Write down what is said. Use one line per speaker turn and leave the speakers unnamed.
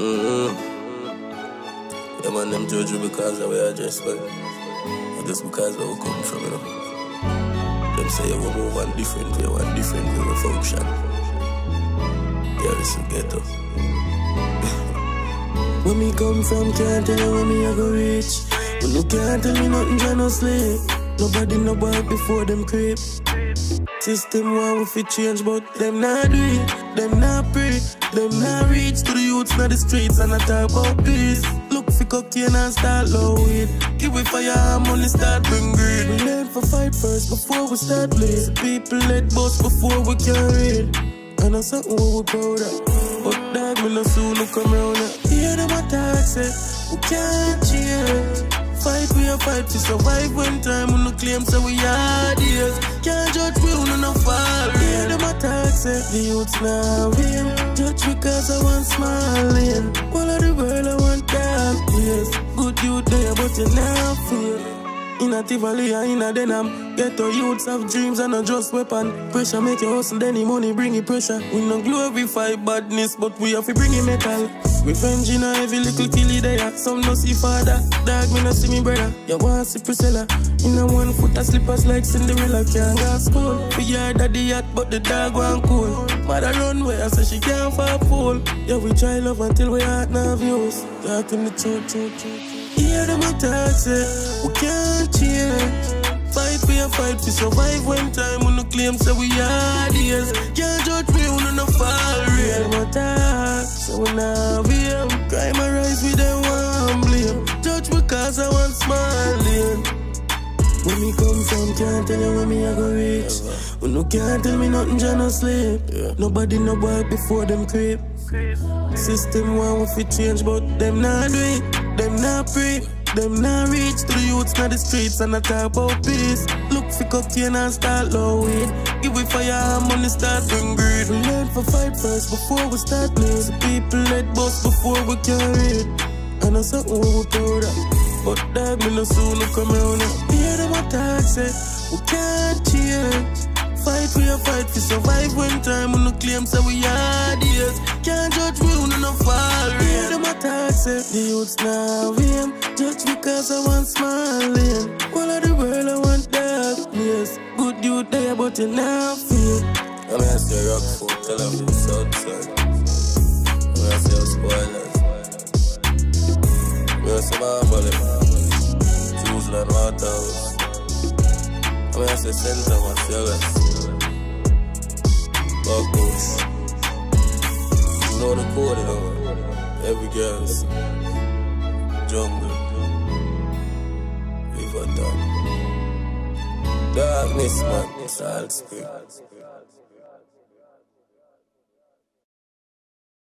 Mm-hmm. Yeah, them judge you because of where I just went. Or just because where we come from, you know. Them say you move on different way, one different way of function. Yeah, this get up.
Where me come from, can't tell you where me I reach. When you can't tell me nothing, just no sleep. Nobody know about before them creep. System want we fit change, but them not do it. Them not pray. Them not reach to the youths in the streets and I talk about peace. Look for cocaine and start low it. Give we fire and money start bring greed. We learn for fight first before we start blaze. People let boss before we can read. And that's something we we proud of. But dog, me no soon to come round here. Hear them attack, say, we can't change. Fight, we a fight to survive when time we no claim so we are dears. The youths now win. Judge because I want smiling. All of the world I want dark yes. Good youth there, but you now feel. In a Tivoli and in a Denham Ghetto youths have dreams and not just weapon. Pressure make you hustle, then the money bring you pressure. We no glorify badness, but we have to bring it metal. Revenge in a every little killie there Some no see father, dog me no see me brother. You want see Priscilla? In a one foot of slippers like Cinderella. Can't go school. We yard daddy yacht, but the dog want cool. Mother run where say she can't fall fool. Yeah, we try love until we heart no views. Talk in the truth, truth, truth Hear them attack, say, we can't change. Fight for your fight to survive when time we no claim, say we are dears. Can't judge me, we no fall real. Attack, so we now blame. Crime arise with them one blame. Judge because I want smiling. When me come from, can't tell you where me I go reach. When no can't tell me nothing, just no sleep. Nobody no boy before them creep. System want we fit change, but them not do it. Them not pray. Them not reach to the youths in the streets and I talk about peace. Look for cocaine and start low. Give we fire and money start bring greed. We learn for fight first before we start blaze. People let boss before we can it. And that's something we we proud of. But that me no soon come around. Hear them attack say we can't change. Fight we a fight to survive when time we no claim say we are dears. Can't judge we who no Hear say the youths now aim. Judge because I want smiling. All of the world I want that darkness. Good youth there but you now feel.
I'm to say rock food, tell them the south side. I'm to say spoilers. I'm to say my bullet. Zeusland Waterhouse. I'm here to say Center Marcellus. Buckles. You know the code, you know. Every girl's jungle. River dog. Darkness, man. It's all.